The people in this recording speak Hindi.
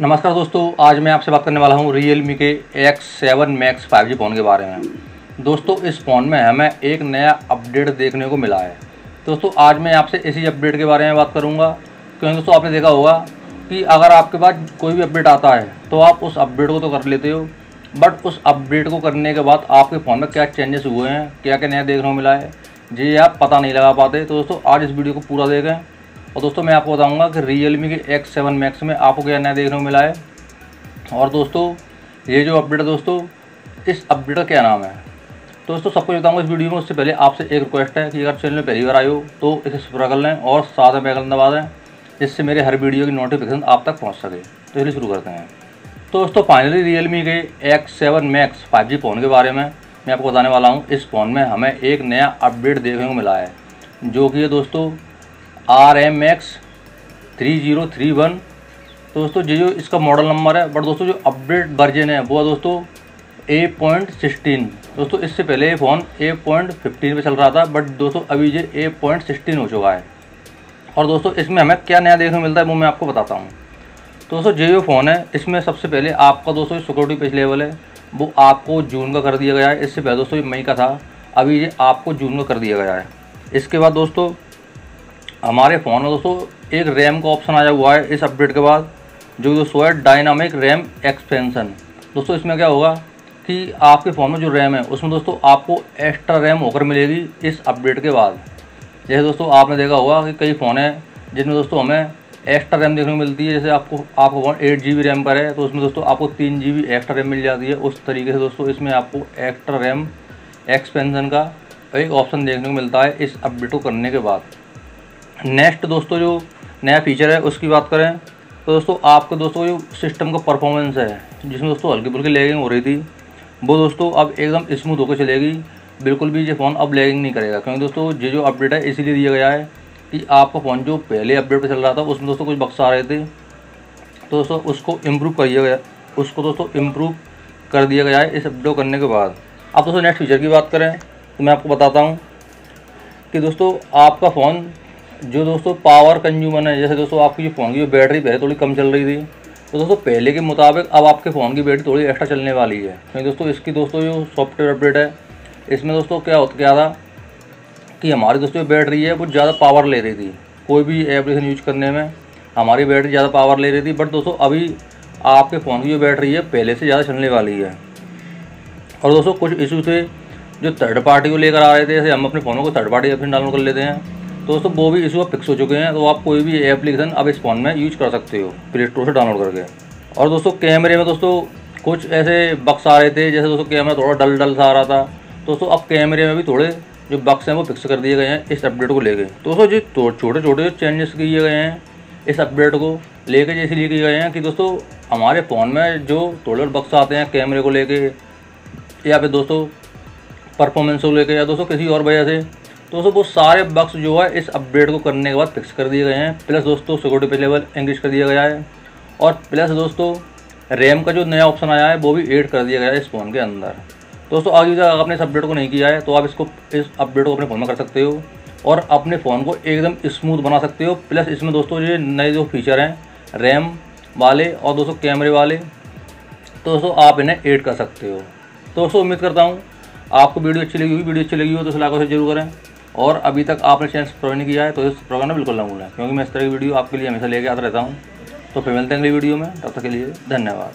नमस्कार दोस्तों, आज मैं आपसे बात करने वाला हूँ रियल मी के X seven Max five G phone के बारे में। दोस्तों, इस फ़ोन में हमें एक नया अपडेट देखने को मिला है। दोस्तों, आज मैं आपसे इसी अपडेट के बारे में बात करूँगा, क्योंकि दोस्तों, आपने देखा होगा कि अगर आपके पास कोई भी अपडेट आता है तो आप उस अपडेट को तो कर लेते हो बट उस अपडेट को करने के बाद आपके फ़ोन में क्या चेंजेस हुए हैं क्या क्या नया देखने को मिला है जी आप पता नहीं लगा पाते। तो दोस्तों, आज इस वीडियो को पूरा देखें। और दोस्तों मैं आपको बताऊँगा कि रियल मी के एक्स सेवन मैक्स में आपको क्या नया देखने को मिला है। और दोस्तों, ये जो अपडेट है दोस्तों, इस अपडेट का क्या नाम है? तो दोस्तों, सबको बताऊँगा इस वीडियो में उससे पहले आपसे एक रिक्वेस्ट है कि अगर चैनल में पहली बार आए हो तो इसे सब्सक्राइब कर लें और साथ में बैगल दबा दें, जिससे मेरे हर वीडियो की नोटिफिकेशन आप तक पहुँच सके। तो चलिए शुरू करते हैं। तो दोस्तों फाइनली रियल मी के X seven Max five phone के बारे में मैं आपको बताने वाला हूँ। इस फ़ोन में हमें एक नया अपडेट देखने को मिला है, जो कि है दोस्तों R M X three zero three one तो दोस्तों जो जो इसका मॉडल नंबर है बट दोस्तों, जो अपडेट वर्जन है, वो है दोस्तों ए पॉइंट सिक्सटीन दोस्तों, इससे पहले ये फ़ोन ए पॉइंट फिफ्टीन पर चल रहा था बट दोस्तों, अभी ये ए पॉइंट सिक्सटीन हो चुका है। और दोस्तों, इसमें हमें क्या नया देखने को मिलता है, वो मैं आपको बताता हूँ। दोस्तों जो जो फ़ोन है, इसमें सबसे पहले आपका दोस्तों सिक्योरिटी पेज लेवल है, वो आपको जून का कर दिया गया है। इससे पहले दोस्तों, ये मई का था, अभी ये आपको जून का कर दिया गया है। इसके बाद दोस्तों हमारे फ़ोन में दोस्तों, एक रैम का ऑप्शन आया हुआ है इस अपडेट के बाद, जो दोस्तों है डायनामिक रैम एक्सपेंसन दोस्तों, इसमें क्या होगा कि आपके फ़ोन में जो रैम है, उसमें दोस्तों आपको एक्स्ट्रा रैम होकर मिलेगी इस अपडेट के बाद। जैसे दोस्तों, आपने देखा होगा कि कई फ़ोन हैं जिनमें दोस्तों हमें एक्स्ट्रा रैम देखने को मिलती है। जैसे आपको, आपका फ़ोन एट जी रैम पर है तो उसमें दोस्तों आपको तीन जी एक्स्ट्रा रैम मिल जाती है। उस तरीके से दोस्तों, इसमें आपको एक्स्ट्रा रैम एक्सपेंसन का एक ऑप्शन देखने को मिलता है इस अपडेट को करने के बाद। नेक्स्ट दोस्तों जो नया फीचर है, उसकी बात करें तो दोस्तों आपके दोस्तों जो सिस्टम का परफॉर्मेंस है, जिसमें दोस्तों हल्की फुल्की लैगिंग हो रही थी, वो दोस्तों अब एकदम स्मूथ होकर चलेगी। बिल्कुल भी ये फ़ोन अब लैगिंग नहीं करेगा, क्योंकि दोस्तों ये जो अपडेट है, इसीलिए दिया गया है कि आपका फ़ोन जो पहले अपडेट पर चल रहा था, उसमें दोस्तों कुछ बक्स आ रहे थे। तो दोस्तों उसको इम्प्रूव कर दिया गया, उसको दोस्तों इम्प्रूव कर दिया गया है इस अपडेट करने के बाद। अब दोस्तों नेक्स्ट फीचर की बात करें तो मैं आपको बताता हूँ कि दोस्तों आपका फ़ोन जो दोस्तों पावर कंज्यूमर है, जैसे दोस्तों आपकी जो फ़ोन की जो बैटरी पहले थोड़ी कम चल रही थी तो दोस्तों पहले के मुताबिक अब आपके फ़ोन की बैटरी थोड़ी एक्स्ट्रा चलने वाली है। क्योंकि दोस्तों इसकी दोस्तों जो सॉफ्टवेयर अपडेट है, इसमें दोस्तों क्या होता, क्या था कि हमारी दोस्तों जो बैटरी है, वो ज़्यादा पावर ले रही थी, कोई भी एप्लीकेशन यूज़ करने में, हमारी बैटरी ज़्यादा पावर ले रही थी बट दोस्तों अभी आपके फ़ोन की जो बैटरी है, पहले से ज़्यादा चलने वाली है। और दोस्तों कुछ इशू थे जो थर्ड पार्टी को लेकर आ रहे थे, जैसे हम अपने फ़ोनों को थर्ड पार्टी एप्लीकेशन डाउनलोड कर लेते हैं। तो दोस्तों, वो भी इशू फिक्स हो चुके हैं तो आप कोई भी एप्लीकेशन अब इस फ़ोन में यूज़ कर सकते हो प्ले स्टोर से डाउनलोड करके। और दोस्तों कैमरे में दोस्तों, कुछ ऐसे बक्स आ रहे थे, जैसे दोस्तों कैमरा थोड़ा डल डल सा आ रहा था। दोस्तों, अब कैमरे में भी थोड़े जो बक्स हैं, वो फिक्स कर दिए गए हैं इस अपडेट को लेके। दोस्तों जो छोटे छोटे जो चेंजेस किए गए हैं इस अपडेट को लेके, जैसे लिए किए गए हैं कि दोस्तों, हमारे फ़ोन में जो थोड़े बक्स आते हैं कैमरे को लेके, या फिर दोस्तों परफॉर्मेंस को लेके, या दोस्तों, किसी और वजह से दोस्तों, वो सारे बक्स जो है, इस अपडेट को करने के बाद फिक्स कर दिए गए हैं। प्लस दोस्तों सिक्योरिटी पे लेवल इंक्रीज कर दिया गया है। और प्लस दोस्तों रैम का जो नया ऑप्शन आया है, वो भी ऐड कर दिया गया है इस फ़ोन के अंदर। दोस्तों आगे अगर आपने इस अपडेट को नहीं किया है तो आप इसको, इस अपडेट को अपने फ़ोन में कर सकते हो। और अपने फ़ोन को एकदम स्मूथ बना सकते हो। प्लस इसमें दोस्तों, ये नए जो फीचर हैं रैम वाले और दोस्तों कैमरे वाले तो दोस्तों, आप इन्हें ऐड कर सकते हो। तो दोस्तों, उम्मीद करता हूँ, आपको वीडियो अच्छी लगी हुई वीडियो अच्छी लगी हो तो इस लाखों से ज़रूर करें। और अभी तक आपने चैनल सब्सक्राइब नहीं किया है तो इस प्रोग्राम में बिल्कुल ना भूलें, क्योंकि मैं इस तरह की वीडियो आपके लिए हमेशा लेके आता रहता हूँ। तो फिर मिलते हैं अगली वीडियो में, तब तक के लिए धन्यवाद।